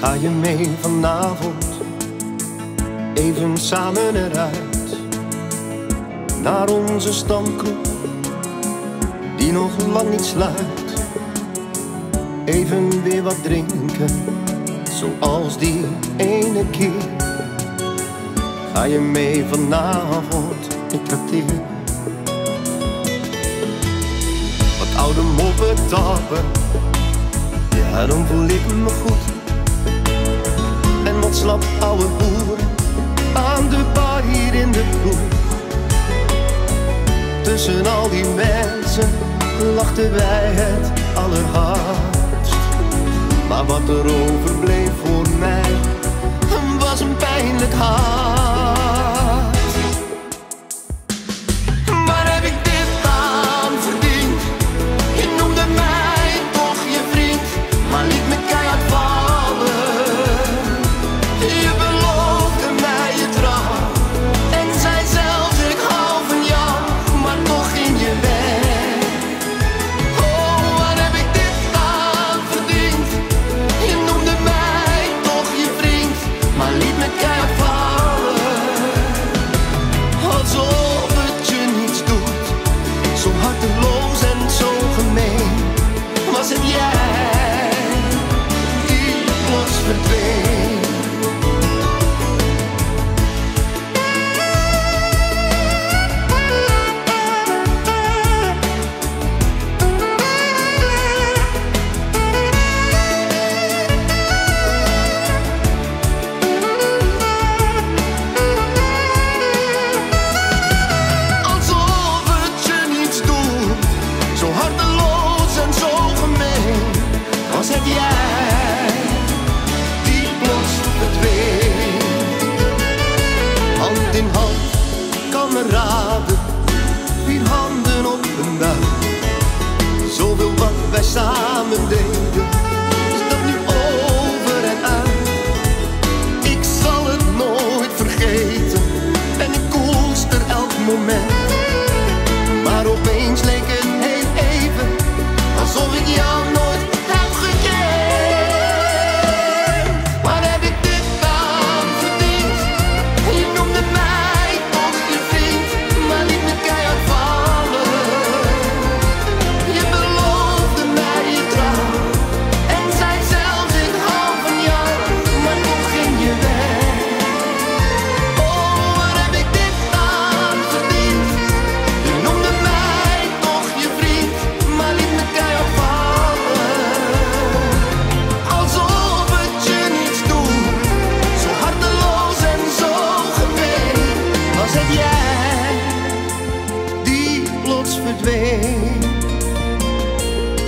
Ga je mee vanavond? Even samen eruit naar onze stamkroep, die nog lang niet sluit. Even weer wat drinken, zoals die ene keer. Ga je mee vanavond? Ik trakteer. Wat oude moppen tappen, ja dan voel ik me goed lachten wij het allerhardst. Maar wat er overbleef voor Zo Zoveel wat wij samen deden.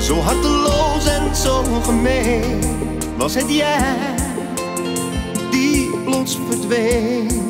Zo harteloos en zo gemeen was het jij die plots verdween.